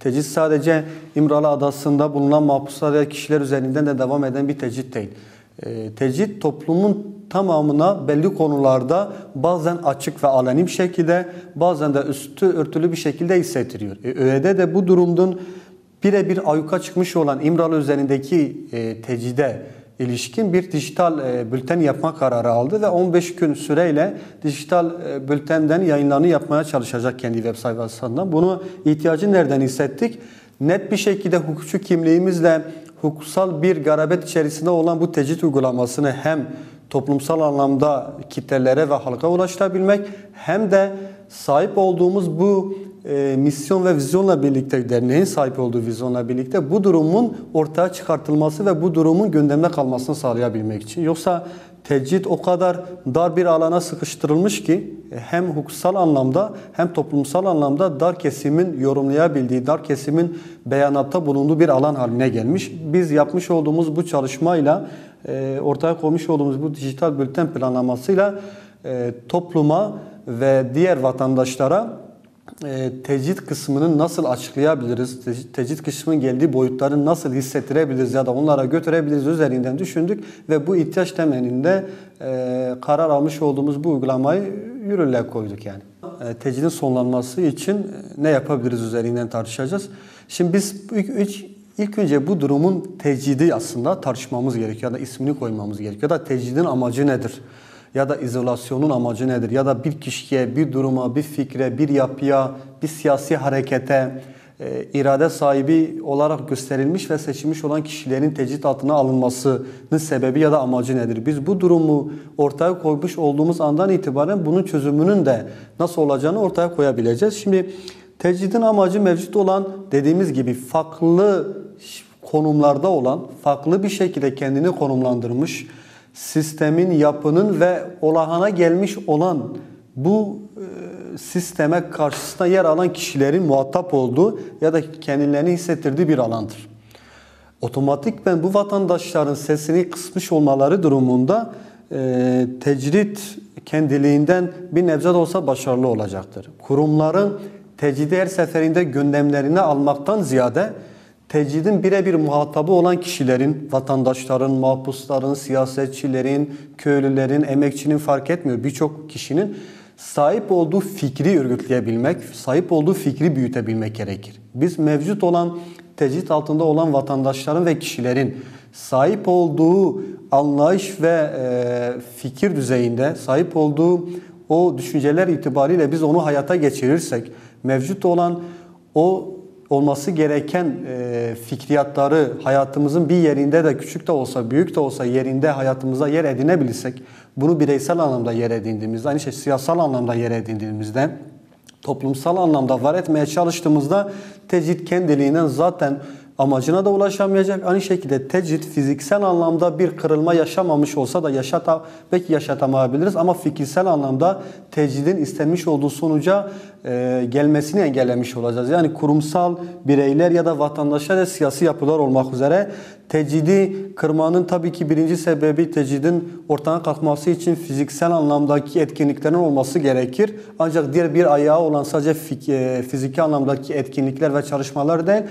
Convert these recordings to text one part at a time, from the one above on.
Tecrit sadece İmralı Adası'nda bulunan mahpuslar ya kişiler üzerinden de devam eden bir tecrit değil. E, tecrit toplumun tamamına belli konularda bazen açık ve aleni şekilde bazen de üstü örtülü bir şekilde hissettiriyor. E, ÖE'de de bu durumun birebir ayyuka çıkmış olan İmralı üzerindeki e, tecide ilişkin bir dijital e, bülten yapma kararı aldı ve 15 gün süreyle dijital e, bültenden yayınlarını yapmaya çalışacak kendi web sayfasından. Bunu ihtiyacı nereden hissettik? Net bir şekilde hukukçu kimliğimizle hukuksal bir garabet içerisinde olan bu tecrit uygulamasını hem toplumsal anlamda kitlelere ve halka ulaştırabilmek hem de sahip olduğumuz bu e, misyon ve vizyonla birlikte, derneğin sahip olduğu vizyonla birlikte bu durumun ortaya çıkartılması ve bu durumun gündemde kalmasını sağlayabilmek için. Yoksa tecrit o kadar dar bir alana sıkıştırılmış ki hem hukuksal anlamda hem toplumsal anlamda dar kesimin yorumlayabildiği, dar kesimin beyanatta bulunduğu bir alan haline gelmiş. Biz yapmış olduğumuz bu çalışmayla, e, ortaya koymuş olduğumuz bu dijital bülten planlamasıyla e, topluma ve diğer vatandaşlara e, tecrit kısmını nasıl açıklayabiliriz, tecrit kısmının geldiği boyutları nasıl hissettirebiliriz ya da onlara götürebiliriz üzerinden düşündük ve bu ihtiyaç temelinde e, karar almış olduğumuz bu uygulamayı yürürlüğe koyduk yani. E, sonlanması için ne yapabiliriz üzerinden tartışacağız. Şimdi biz ilk, ilk önce bu durumun tecridi aslında tartışmamız gerekiyor ya da ismini koymamız gerekiyor ya da tecridin amacı nedir? Ya da izolasyonun amacı nedir? Ya da bir kişiye, bir duruma, bir fikre, bir yapıya, bir siyasi harekete e, irade sahibi olarak gösterilmiş ve seçilmiş olan kişilerin tecrit altına alınmasının sebebi ya da amacı nedir? Biz bu durumu ortaya koymuş olduğumuz andan itibaren bunun çözümünün de nasıl olacağını ortaya koyabileceğiz. Şimdi tecridin amacı mevcut olan dediğimiz gibi farklı konumlarda olan, farklı bir şekilde kendini konumlandırmış, sistemin, yapının ve olahana gelmiş olan bu e, sisteme karşısında yer alan kişilerin muhatap olduğu ya da kendilerini hissettirdiği bir alandır. Otomatikmen bu vatandaşların sesini kısmış olmaları durumunda e, tecrit kendiliğinden bir nebze de olsa başarılı olacaktır. Kurumların tecridi her seferinde gündemlerine almaktan ziyade Tecridin birebir muhatabı olan kişilerin, vatandaşların, mahpusların, siyasetçilerin, köylülerin, emekçinin fark etmiyor. Birçok kişinin sahip olduğu fikri örgütleyebilmek, sahip olduğu fikri büyütebilmek gerekir. Biz mevcut olan tecrit altında olan vatandaşların ve kişilerin sahip olduğu anlayış ve e, fikir düzeyinde sahip olduğu o düşünceler itibariyle biz onu hayata geçirirsek mevcut olan o olması gereken e, fikriyatları hayatımızın bir yerinde de küçük de olsa büyük de olsa yerinde hayatımıza yer edinebilirsek bunu bireysel anlamda yer edindiğimizde aynı şey siyasal anlamda yer edindiğimizde toplumsal anlamda var etmeye çalıştığımızda tecrit kendiliğinden zaten amacına da ulaşamayacak. Aynı şekilde tecrit fiziksel anlamda bir kırılma yaşamamış olsa da yaşata, belki yaşatamayabiliriz ama fikirsel anlamda tecridin istenmiş olduğu sonuca e, gelmesini engellemiş olacağız. Yani kurumsal bireyler ya da vatandaşlar da siyasi yapılar olmak üzere tecridi kırmanın tabii ki birinci sebebi tecridin ortadan kalkması için fiziksel anlamdaki etkinliklerin olması gerekir. Ancak diğer bir ayağı olan sadece e, fiziki anlamdaki etkinlikler ve çalışmalar değil,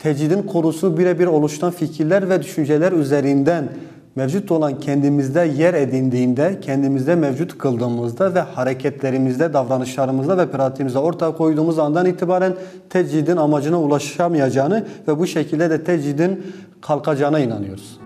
tecridin konusu birebir oluşan fikirler ve düşünceler üzerinden mevcut olan kendimizde yer edindiğinde, kendimizde mevcut kıldığımızda ve hareketlerimizde, davranışlarımızda ve pratiğimizde ortaya koyduğumuz andan itibaren tecridin amacına ulaşamayacağını ve bu şekilde de tecridin kalkacağına inanıyoruz.